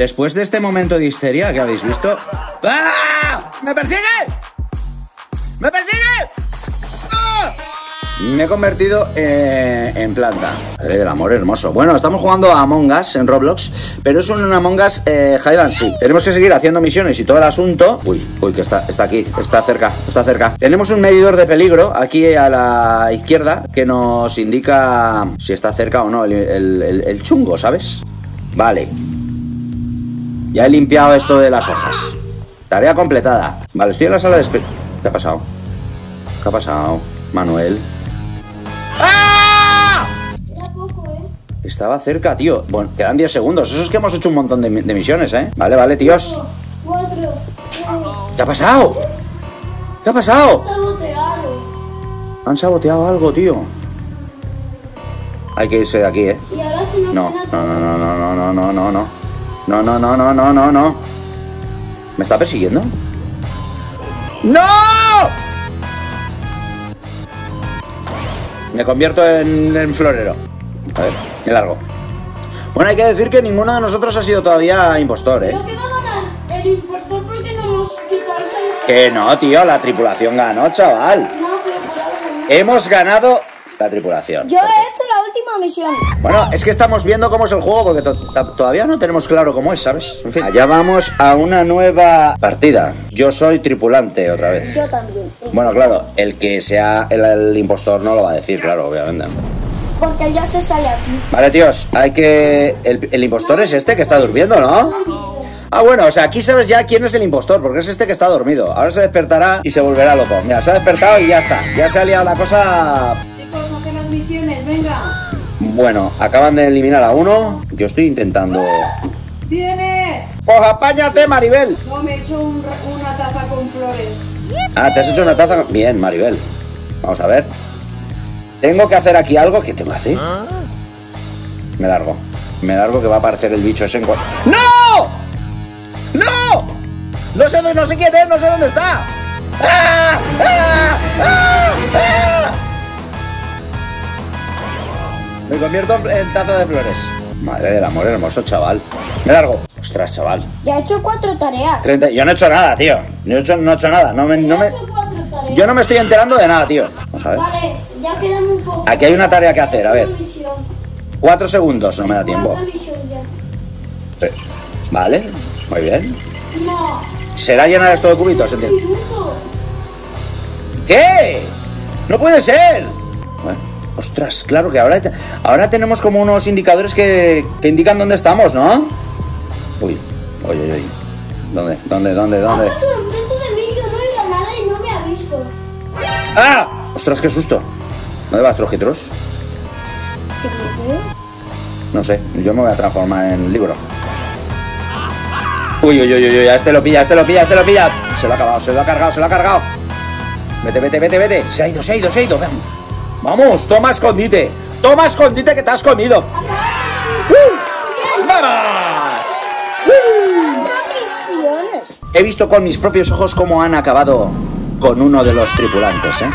Después de este momento de histeria que habéis visto... ¡Ah! ¡Me persigue! ¡Me persigue! ¡Ah! Me he convertido eh, en planta. Del amor hermoso. Bueno, estamos jugando a Among Us en Roblox, pero es un Among Us eh, Hide. Tenemos que seguir haciendo misiones y todo el asunto. Uy, uy, que está, está aquí, está cerca, está cerca. Tenemos un medidor de peligro aquí a la izquierda que nos indica si está cerca o no el, el- el- el chungo, ¿sabes? Vale. Ya he limpiado esto de las hojas. Tarea completada. Vale, estoy en la sala de espe- ¿Qué ha pasado? ¿Qué ha pasado, Manuel? ¡Ah! ¿eh? Estaba cerca, tío. Bueno, quedan 10 segundos. Eso es que hemos hecho un montón de, de misiones, ¿eh? Vale, vale, tíos. ¿Qué ha pasado? ¿Qué ha pasado? Han saboteado algo, tío. Hay que irse de aquí, ¿eh? No, no, no, no, no, no, no, no, no. No, no, no, no, no, no, no. ¿Me está persiguiendo? ¡No! Me convierto en, en florero. A ver, me largo. Bueno, hay que decir que ninguno de nosotros ha sido todavía impostor, ¿eh? Creo que va a ganar el impostor porque no hemos quitado esa... Que no, tío, la tripulación ganó, chaval. No, pero por algo. Hemos ganado la tripulación. Yo he hecho última misión. Bueno, es que estamos viendo cómo es el juego porque to- todavía no tenemos claro cómo es, ¿sabes? En fin, allá vamos a una nueva partida. Yo soy tripulante otra vez. Yo también. Bueno, claro, el que sea el, el impostor no lo va a decir, claro, obviamente. Porque ya se sale aquí. Vale, tíos, hay que... El, el impostor es este que está durmiendo, ¿no? Ah, bueno, o sea, aquí sabes ya quién es el impostor, porque es este que está dormido. Ahora se despertará y se volverá loco. Mira, se ha despertado y ya está. Ya se ha liado la cosa Chicos, hacen las misiones, venga. Bueno, acaban de eliminar a uno. Yo estoy intentando. ¡Viene! ¡Pues apáñate, Maribel! No, me he hecho un- una taza con flores. Ah, ¿te has hecho una taza? Bien, Maribel. Vamos a ver. Tengo que hacer aquí algo. ¿Qué tengo que hacer? Me largo. Me largo que va a aparecer el bicho ese en cua- ¡No! ¡No! No sé, dónde- no sé quién es, no sé dónde está. ¡Ah! ¡Ah! ¡Ah! ¡Ah! Me convierto en- taza de flores. Madre del amor hermoso, chaval. Me largo. Ostras, chaval. Ya he hecho cuatro tareas. 30 Yo no he hecho nada, tío. Yo no he hecho, no he hecho nada. No me, no me... Yo no me estoy enterando de nada, tío. Vamos a ver. Vale, ya quedan un poco. Aquí hay una tarea que hacer, a ver. Cuatro segundos, no me da tiempo. Eh, Vale, muy bien. No, ¿Será llenar esto de cubitos? ¿Qué? ¡No puede ser! Bueno, ostras, claro que ahora, ahora tenemos como unos indicadores que, que indican dónde estamos, ¿no? Uy, uy, uy, uy. ¿Dónde? ¿Dónde? ¿Dónde? ¿Dónde? pasado enfrente de mí, yo no era nada y no me ha visto. ¡Ah! ¡Ostras, qué susto! ¿Dónde vas, Trojitros? No sé, yo me voy a transformar en libro. Uy, uy, uy, uy, uy, a este lo pilla, a este lo pilla, a este lo pilla. Se lo ha acabado, se lo ha cargado, se lo ha cargado. Vete, vete, vete, vete. Se ha ido, se ha ido, se ha ido. Ven. Vamos, toma escondite. Toma escondite que te has comido. ¡Uh! ¡Vamos! ¡Uh! He visto con mis propios ojos cómo han acabado con uno de los tripulantes, ¿eh?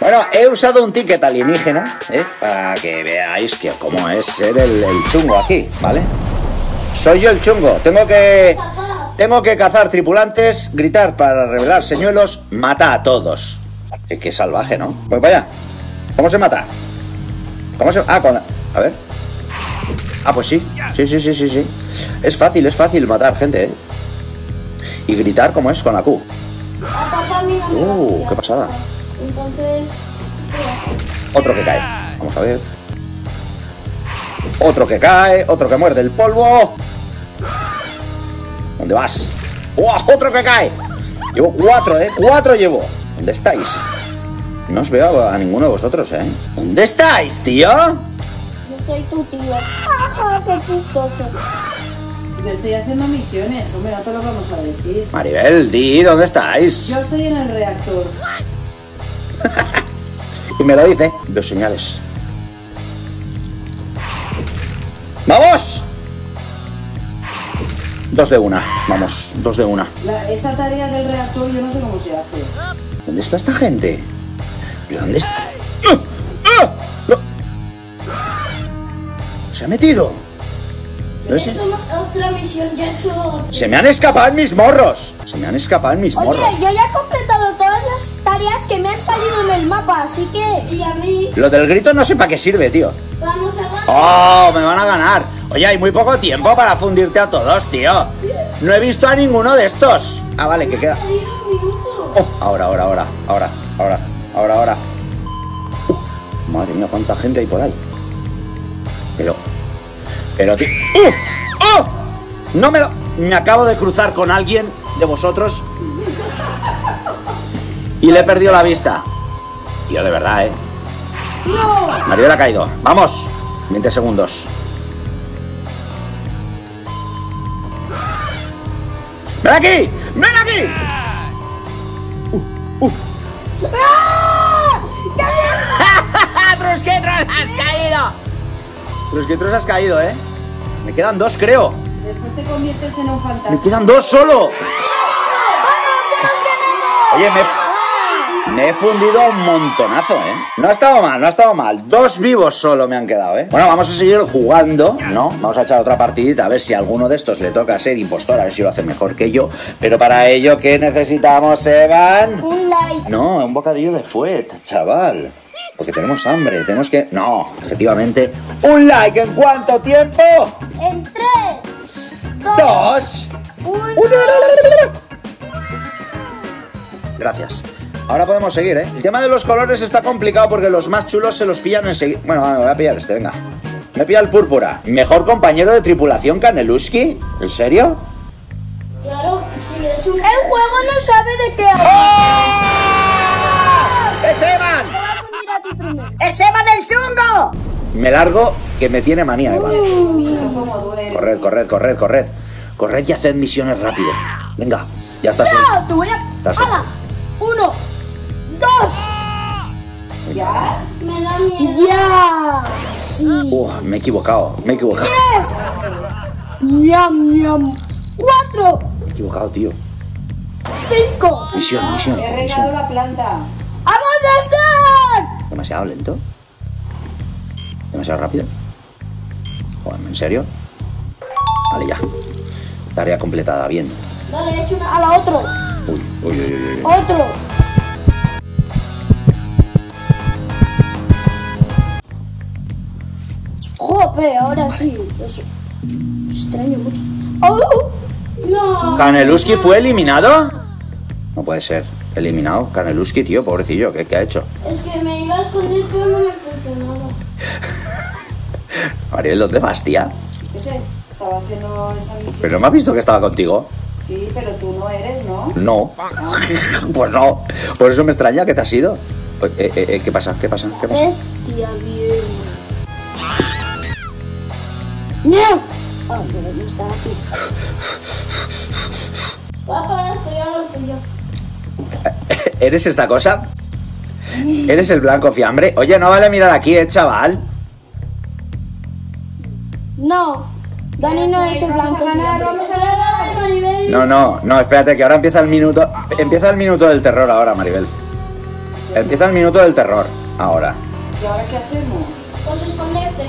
Bueno, he usado un ticket alienígena, ¿eh? Para que veáis que cómo es ser el, el chungo aquí, ¿vale? Soy yo el chungo. Tengo que... Tengo que cazar tripulantes, gritar para revelar señuelos, mata a todos. Qué, qué salvaje, ¿no? Pues vaya. ¿Cómo se mata? ¿Cómo se...? Ah, con la... A ver. Ah, pues sí. Sí, sí, sí, sí, sí. Es fácil, es fácil matar gente, ¿eh? Y gritar como es con la Q. Uh, qué pasada. Entonces. Otro que cae. Vamos a ver. Otro que cae, otro que muerde el polvo. ¿Dónde vas? ¡Uah! Otro que cae. Llevo cuatro, ¿eh? Cuatro llevo. ¿Dónde estáis? No os veo a ninguno de vosotros, ¿eh? ¿Dónde estáis, tío? Yo soy tu tío. Ajá, qué chistoso. Yo estoy haciendo misiones, hombre, no te lo vamos a decir. Maribel, di, ¿dónde estáis? Yo estoy en el reactor. Y me lo dice. Veo señales. ¡Vamos! Dos de una, vamos, dos de una. La- esta tarea del reactor yo no sé cómo se hace. ¿Dónde está esta gente? ¿Pero dónde está? ¡No! ¡Se ha metido! ¿Lo He es? otra misión, ya he hecho... Se me han escapado en mis morros. Se me han escapado en mis Oye, morros. yo ya he completado todas las tareas que me han salido en el mapa, así que... Y a mí, Lo del grito no sé para qué sirve, tío. vamos a ganar. ¡Oh! Me van a ganar. Oye, hay muy poco tiempo para fundirte a todos, tío. No he visto a ninguno de estos. Ah, vale, que queda. Oh, ahora, ahora, ahora, ahora, ahora, ahora, ahora. Uh, madre mía, cuánta gente hay por ahí. Pero, pero, tío. ¡Uh! ¡Oh! No me lo. Me acabo de cruzar con alguien de vosotros. Y le he perdido la vista. Tío, de verdad, eh. No, ha caído. Vamos. 20 segundos. ¡Ven aquí! ¡Ven aquí! Uh, uh. ¡Trusquetros, has caído! Trusquetros, has caído, ¿eh? Me quedan dos, creo. Después te conviertes en un Me fantasma. quedan dos solo. Oye, me, me he fundido un montonazo, ¿eh? No ha estado mal, no ha estado mal. Dos vivos solo me han quedado, ¿eh? Bueno, vamos a seguir jugando, ¿no? Vamos a echar otra partidita a ver si a alguno de estos le toca ser impostor, a ver si lo hace mejor que yo. Pero para ello, ¿qué necesitamos, Evan? Un like. No, un bocadillo de fuet, chaval. Porque tenemos hambre, tenemos que... No, efectivamente. ¿Un like en cuánto tiempo? En tres, dos, Dos. uno. Uno. Gracias. Ahora podemos seguir, ¿eh? El tema de los colores está complicado porque los más chulos se los pillan enseguida. Bueno, me voy a pillar este, venga. Me pilla el púrpura. ¿Mejor compañero de tripulación Kaneluski? ¿En serio? claro, sí, hecho un... El juego no sabe de qué habla. ¡Es Me largo que me tiene manía. Cómo duele. Corred, corred, corred, corred. Corred y haced misiones rápido. Venga, ya estás. No, te voy a... Estás- ¡Hala! Uno, dos, ¿Ya? Me da miedo. ya. Sí. Uh, me he equivocado, me he equivocado. Tres. Ñam, ñam. Cuatro, Me he equivocado, tío. cinco. Misión, misión, He regado misión. la planta. ¿A dónde están? Demasiado lento. Demasiado rápido. Joder, ¿en serio? Vale, ya. Tarea completada, bien. Vale, he hecho una... A la otro, Uy, uy, uy, uy, uy. otro. Jope, ahora sí. Eso. Extraño mucho. ¡Oh! No, ¿Kaneluski fue eliminado? No puede ser. Eliminado. Kaneluski, tío, pobrecillo. ¿Qué, qué ha hecho? es que me iba a esconder pero no me funcionaba. Mariel, ¿dónde vas, tía? ¿Qué sé? Estaba haciendo esa misión. ¿Pero no me has visto que estaba contigo? Sí, pero tú no eres, ¿no? No. pues no. Por eso me extraña que te has ido. Eh, eh, eh, ¿Qué pasa? ¿Qué pasa? ¿Qué pasa? Bestia bien. ¡No! Ah, pero no está aquí. Papá, estoy a tuyo. ¿Eres esta cosa? ¿Eres el blanco fiambre? Oye, no vale mirar aquí, eh, chaval. No, Dani no es el blanco. Maribel. No, no, no, espérate, que ahora empieza el minuto. Empieza el minuto del terror ahora, Maribel. Empieza el minuto del terror. Ahora. ¿Y ahora qué hacemos? Pues esconderte.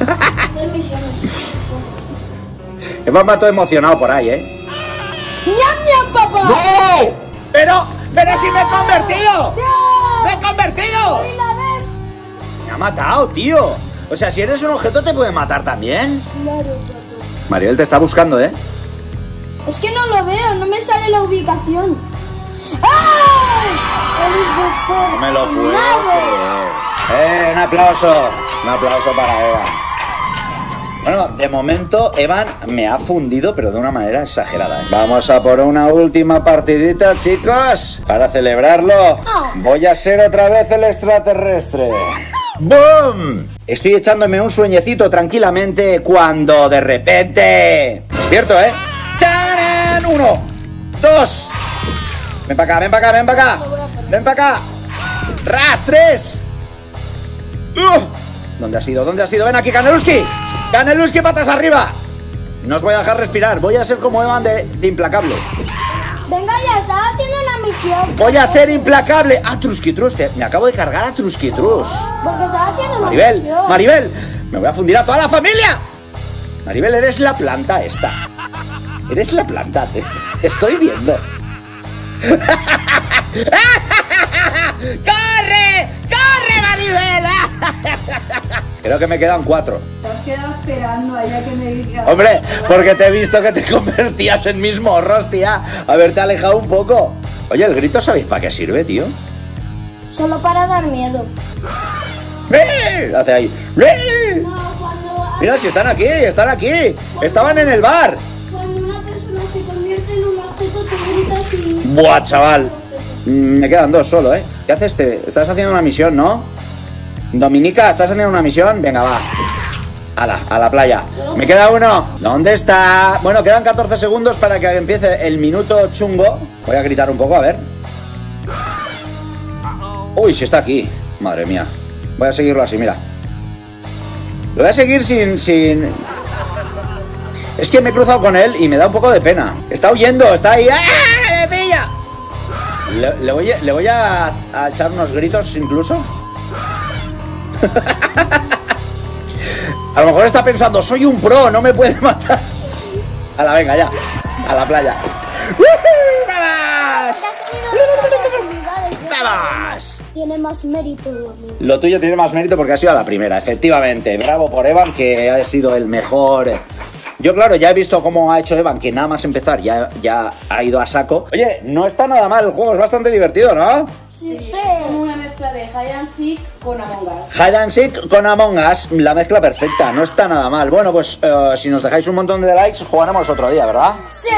Hemos matado emocionado por ahí, ¿eh? ¡Ñam, ñam, papá! ¡No! ¡Pero! ¡Pero si me he convertido! ¡Me he convertido! Me ha matado, tío. O sea, si eres un objeto te puede matar también. Claro, papá. Maribel te está buscando, ¿eh? Es que no lo veo, no me sale la ubicación. ¡Ah! El impostor. No me lo puedo creer. Eh, un aplauso. Un aplauso para Evan. Bueno, de momento Evan me ha fundido, pero de una manera exagerada. ¿eh? Vamos a por una última partidita, chicos. Para celebrarlo, voy a ser otra vez el extraterrestre. ¡Boom! Estoy echándome un sueñecito tranquilamente cuando de repente... Despierto, ¿eh? ¡Tarán! Uno, dos. Ven para acá, ven para acá, ven para acá. Ven para acá. ¡Ras! ¡Tres! ¡Uh! ¿Dónde has ido? ¿Dónde has ido? Ven aquí, Kaneluski. Kaneluski, patas arriba. No os voy a dejar respirar. Voy a ser como Evan de, de implacable. Venga, ya estaba haciendo una misión. Voy a ser implacable. Ah, Truskitrus. te- Me acabo de cargar a Truskitrus. Porque estaba haciendo una Maribel, misión. Maribel. Me voy a fundir a toda la familia. Maribel, eres la planta esta. Eres la planta, te, te estoy viendo. ¡Corre! Creo que me quedan cuatro. Te has quedado esperando a que me diga. Hombre, porque te he visto que te convertías en mis morros, tía. Haberte alejado un poco. Oye, ¿el grito sabéis para qué sirve, tío? Solo para dar miedo. ¡Eh! Hace ahí. ¡Eh! No, cuando, Mira, si están aquí, están aquí. Estaban en el bar. cuando una persona se convierte en un objeto, y... Buah, chaval. Mm, Me quedan dos solo, ¿eh? ¿Qué haces este? Estás haciendo una misión, ¿no? Dominica, ¿estás haciendo una misión? Venga, va. A la, a la playa. Me queda uno. ¿Dónde está? Bueno, quedan 14 segundos para que empiece el minuto chungo. Voy a gritar un poco, a ver. Uy, si está aquí. Madre mía. Voy a seguirlo así, mira. Lo voy a seguir sin, sin... Es que me he cruzado con él y me da un poco de pena. Está huyendo, está ahí. ¡Ah! ¡Me pilla! Le, voy, a, le voy a echar unos gritos incluso. A lo mejor está pensando, soy un pro, no me puede matar. A la venga ya, a la playa. ¡Vamos! ¡Vamos! Tiene más mérito lo mío. Lo tuyo tiene más mérito porque ha sido a la primera, efectivamente. Bravo por Evan, que ha sido el mejor. Yo, claro, ya he visto cómo ha hecho Evan, que nada más empezar ya, ya ha ido a saco. Oye, no está nada mal el juego, es bastante divertido, ¿no? Sí. Una mezcla de Hide and Seek con Among Us. Hide and Seek con Among Us, la mezcla perfecta, no está nada mal. Bueno, pues eh, si nos dejáis un montón de likes, jugaremos otro día, ¿verdad? Sí.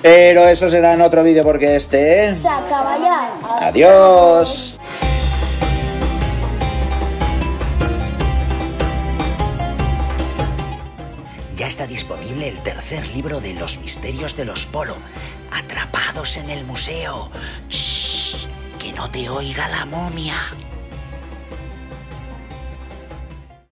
Pero eso será en otro vídeo porque este... Se acaba ya. Adiós. Ya está disponible el tercer libro de Los misterios de los Polo, atrapados en el museo. Shh, que no te oiga la momia.